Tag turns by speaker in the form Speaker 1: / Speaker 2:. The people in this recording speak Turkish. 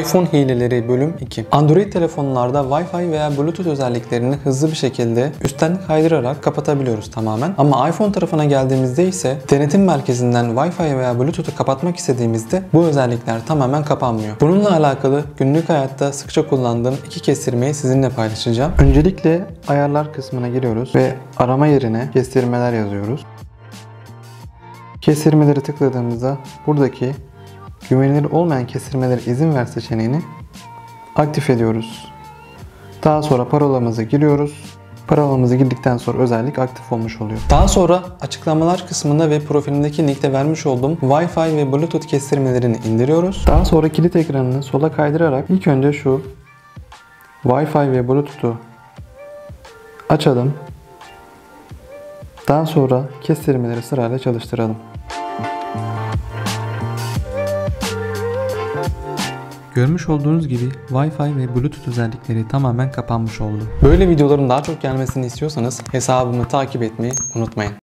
Speaker 1: iPhone hileleri bölüm 2. Android telefonlarda Wi-Fi veya Bluetooth özelliklerini hızlı bir şekilde üstten kaydırarak kapatabiliyoruz tamamen. Ama iPhone tarafına geldiğimizde ise denetim merkezinden Wi-Fi veya Bluetooth'u kapatmak istediğimizde bu özellikler tamamen kapanmıyor. Bununla alakalı günlük hayatta sıkça kullandığım iki kestirmeyi sizinle paylaşacağım. Öncelikle ayarlar kısmına giriyoruz ve arama yerine kestirmeler yazıyoruz. Kestirmeleri tıkladığımızda buradaki güvenilir olmayan kestirmelere izin ver seçeneğini aktif ediyoruz. Daha sonra parolamızı giriyoruz. Parolamızı girdikten sonra özellik aktif olmuş oluyor. Daha sonra açıklamalar kısmında ve profilimdeki linkte vermiş olduğum Wi-Fi ve Bluetooth kestirmelerini indiriyoruz. Daha sonra kilit ekranını sola kaydırarak ilk önce şu Wi-Fi ve Bluetooth'u açalım. Daha sonra kestirmeleri sırayla çalıştıralım. Görmüş olduğunuz gibi Wi-Fi ve Bluetooth özellikleri tamamen kapanmış oldu. Böyle videoların daha çok gelmesini istiyorsanız hesabımı takip etmeyi unutmayın.